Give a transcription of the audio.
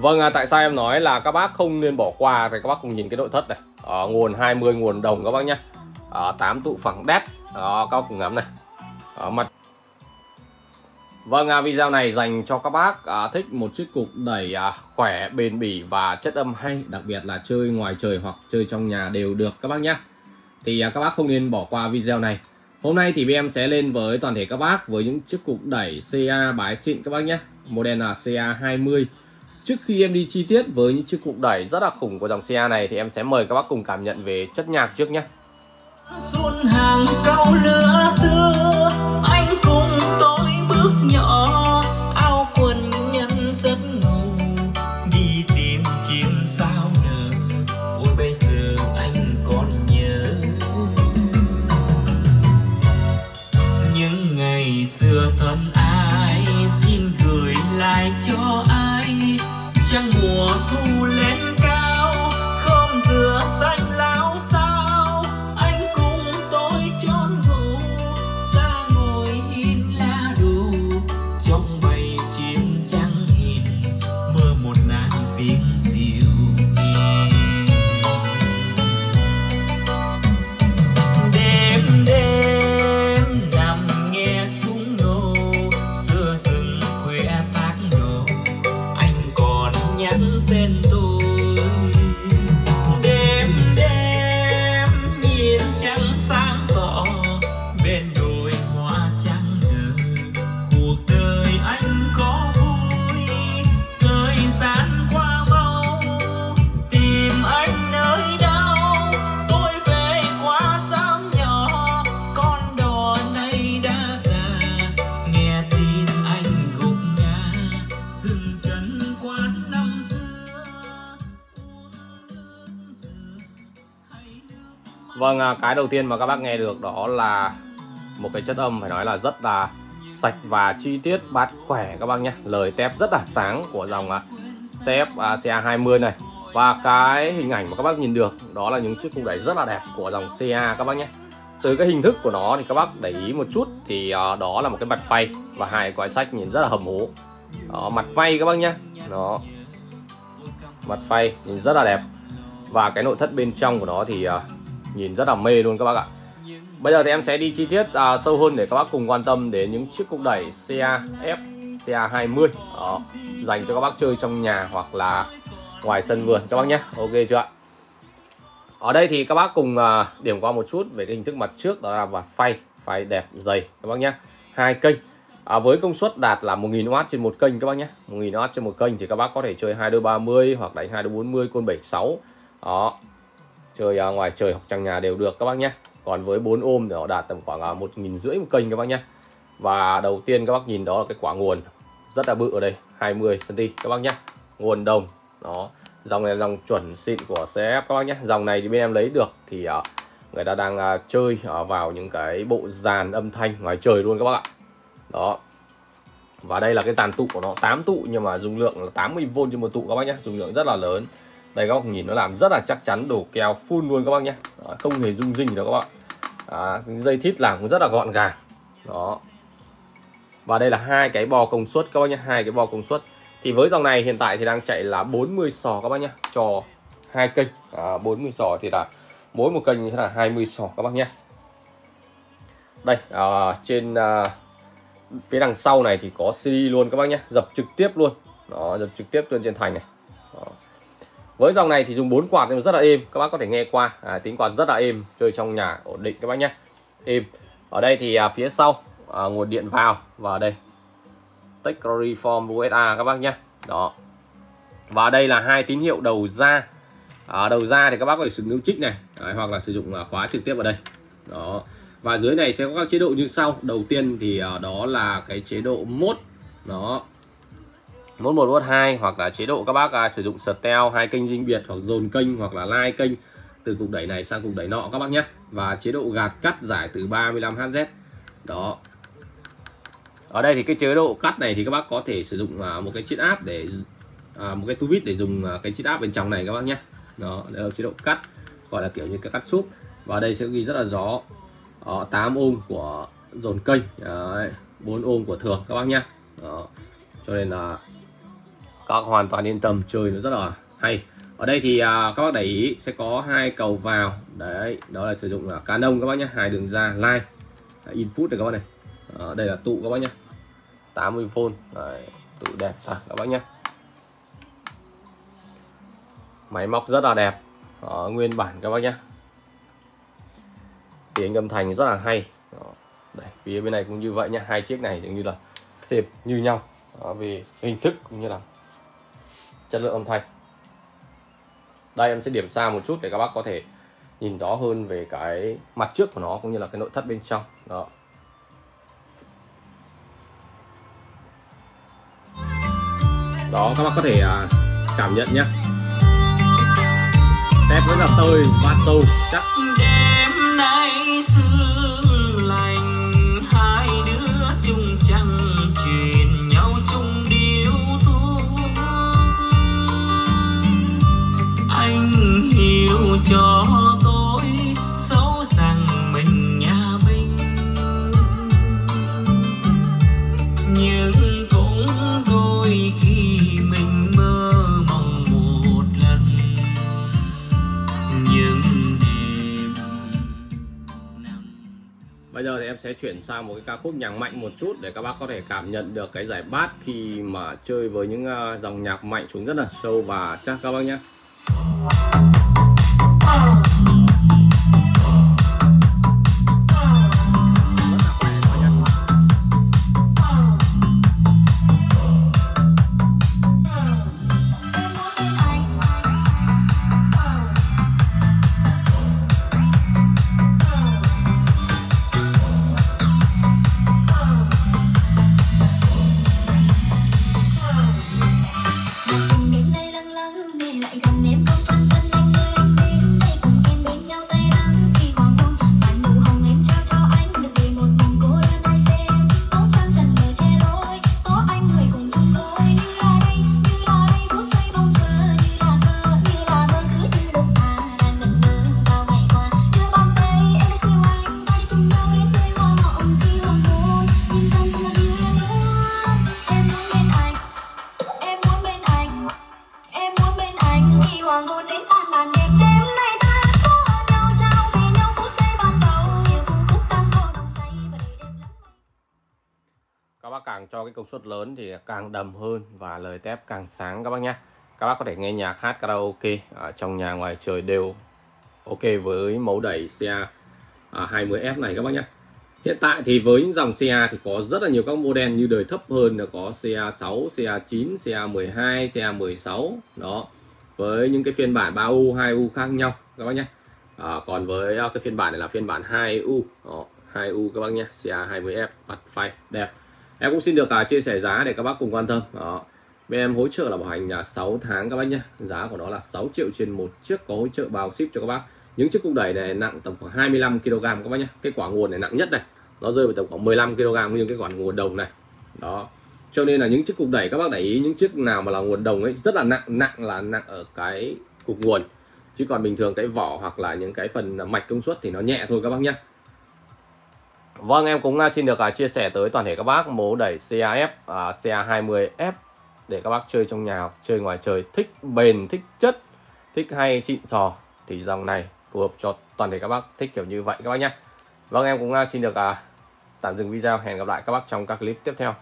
Vâng, à, tại sao em nói là các bác không nên bỏ qua thì các bác cùng nhìn cái nội thất này. À, nguồn 20 nguồn đồng các bác nhé. À, 8 tụ phẳng đét. Đó, các bác cùng ngắm này. À, mặt Vâng, à, video này dành cho các bác à, thích một chiếc cục đẩy à, khỏe, bền bỉ và chất âm hay, đặc biệt là chơi ngoài trời hoặc chơi trong nhà đều được các bác nhé. Thì à, các bác không nên bỏ qua video này. Hôm nay thì em sẽ lên với toàn thể các bác với những chiếc cục đẩy CA bái xịn các bác nhé. Model là CA20. Trước khi em đi chi tiết với những chiếc cụm đẩy rất là khủng của dòng xe này thì em sẽ mời các bác cùng cảm nhận về chất nhạc trước nhé. Xuân hàng cao lửa tươi Vâng, à, cái đầu tiên mà các bác nghe được đó là một cái chất âm phải nói là rất là sạch và chi tiết bát khỏe các bác nhé. Lời tép rất là sáng của dòng à, uh, à, CA20 này. Và cái hình ảnh mà các bác nhìn được đó là những chiếc khung đẩy rất là đẹp của dòng CA các bác nhé. Từ cái hình thức của nó thì các bác để ý một chút thì uh, đó là một cái mặt phay và hai quái sách nhìn rất là hầm hố. Đó, mặt phay các bác nhé. nó Mặt phay nhìn rất là đẹp. Và cái nội thất bên trong của nó thì uh, nhìn rất là mê luôn các bác ạ Bây giờ thì em sẽ đi chi tiết à, sâu hơn để các bác cùng quan tâm đến những chiếc cục đẩy CAF CA20 Đó, dành cho các bác chơi trong nhà hoặc là ngoài sân vườn. Các bác nhé. Ok chưa ạ? Ở đây thì các bác cùng à, điểm qua một chút về cái hình thức mặt trước đó là và phay phay đẹp dày các bác nhé. Hai kênh. À, với công suất đạt là 1000W trên một kênh các bác nhé. 1000W trên một kênh thì các bác có thể chơi hai đôi 30 hoặc đánh hai đôi 40 côn 76 đó. Chơi à, ngoài trời hoặc trong nhà đều được các bác nhé còn với 4 ôm thì họ đạt tầm khoảng à, một nghìn rưỡi một kênh các bác nhé và đầu tiên các bác nhìn đó là cái quả nguồn rất là bự ở đây 20 cm các bác nhé nguồn đồng đó dòng này là dòng chuẩn xịn của CF các bác nhé dòng này thì bên em lấy được thì à, người ta đang à, chơi à, vào những cái bộ dàn âm thanh ngoài trời luôn các bác ạ. Đó. Và đây là cái dàn tụ của nó 8 tụ nhưng mà dung lượng là 80V trên một tụ các bác nhé dung lượng rất là lớn đây các bác nhìn nó làm rất là chắc chắn đổ keo full luôn các bác nhé. Đó, không hề rung rinh đâu các bạn à, dây thít làm cũng rất là gọn gàng. Đó. Và đây là hai cái bò công suất các bác nhé hai cái bò công suất. Thì với dòng này hiện tại thì đang chạy là 40 sò các bác nhé cho hai kênh. À, 40 sò thì là mỗi một kênh như là 20 sò các bác nhé. Đây à, trên à, phía đằng sau này thì có CD luôn các bác nhé dập trực tiếp luôn. Đó dập trực tiếp luôn trên thành này. Đó với dòng này thì dùng 4 quạt nhưng rất là êm. Các bác có thể nghe qua. À, tính quạt rất là êm. Chơi trong nhà ổn định các bác nhé. Êm. Ở đây thì à, phía sau à, nguồn điện vào. Và đây Tech Reform USA các bác nhé. Đó. Và đây là hai tín hiệu đầu ra. À, đầu ra thì các bác có thể sử dụng trích này. Đấy, hoặc là sử dụng à, khóa trực tiếp vào đây. Đó. Và dưới này sẽ có các chế độ như sau. Đầu tiên thì à, đó là cái chế độ mốt. Đó mốt một mốt hai hoặc là chế độ các bác à, sử dụng stel hai kênh riêng biệt hoặc dồn kênh hoặc là lai kênh từ cục đẩy này sang cục đẩy nọ các bác nhé. Và chế độ gạt cắt giải từ 35 Hz đó. Ở đây thì cái chế độ cắt này thì các bác có thể sử dụng à, một cái chiếc áp để à, một cái tu vít để dùng à, cái chiếc áp bên trong này các bác nhé. Đó đây là chế độ cắt gọi là kiểu như cái cắt súp. Và đây sẽ ghi rất là rõ đó, 8 ôm của dồn kênh Đấy, 4 ôm của thường các bác nhé. Đó. cho nên là các bác hoàn toàn yên tâm. Chơi nó rất là hay. Ở đây thì à, các bác để ý sẽ có hai cầu vào. Đấy đó là sử dụng là Canon các bác nhé hai đường ra line. Input này các bác này. Đó, đây là tụ các bác nhé 80V đấy, tụ đẹp à, các bác nhé máy móc rất là đẹp. Đó, nguyên bản các bác nhé tiếng âm thanh rất là hay. Đó. Đây, phía bên này cũng như vậy nha hai chiếc này giống như là xịp như nhau. Đó, về hình thức cũng như là chất lượng âm thanh. Đây, em sẽ điểm xa một chút để các bác có thể nhìn rõ hơn về cái mặt trước của nó cũng như là cái nội thất bên trong. Đó. Đó, các bác có thể à, cảm nhận nhé. Tép rất là tơi và sâu chắc. Đêm nay xưa sẽ chuyển sang một cái ca khúc nhạc mạnh một chút để các bác có thể cảm nhận được cái giải bát khi mà chơi với những ờ, dòng nhạc mạnh xuống rất là sâu và chắc các bác nhé. Cho cái công suất lớn thì càng đầm hơn và lời tép càng sáng các bác nhé. Các bác có thể nghe nhạc hát karaoke ở trong nhà ngoài trời đều ok với mẫu đẩy xe 20F à, này các bác nhé. Hiện tại thì với những dòng CA thì có rất là nhiều các model như đời thấp hơn là có CA6, CA9, CA12, CA16 đó với những cái phiên bản 3U, 2U khác nhau các bác nhé. À, còn với à, cái phiên bản này là phiên bản 2U đó, 2U các bác nhé CA20F bật phay đẹp em cũng xin được à, chia sẻ giá để các bác cùng quan tâm. Đó. Bên em hỗ trợ là bảo hành à, 6 tháng các bác nhé giá của nó là 6 triệu trên một chiếc có hỗ trợ bao ship cho các bác. Những chiếc cục đẩy này nặng tầm khoảng 25 kg các bác nhé cái quả nguồn này nặng nhất này. Nó rơi vào tầm khoảng 15 kg như cái quả nguồn đồng này. Đó. Cho nên là những chiếc cục đẩy các bác để ý những chiếc nào mà là nguồn đồng ấy rất là nặng nặng là nặng ở cái cục nguồn. Chứ còn bình thường cái vỏ hoặc là những cái phần mạch công suất thì nó nhẹ thôi các bác nhé Vâng em cũng à, xin được à, chia sẻ tới toàn thể các bác mẫu đẩy CAF à, CA20F để các bác chơi trong nhà hoặc chơi ngoài trời thích bền thích chất thích hay xịn sò. Thì dòng này phù hợp cho toàn thể các bác thích kiểu như vậy các bác nhé Vâng em cũng à, xin được tạm dừng video. Hẹn gặp lại các bác trong các clip tiếp theo.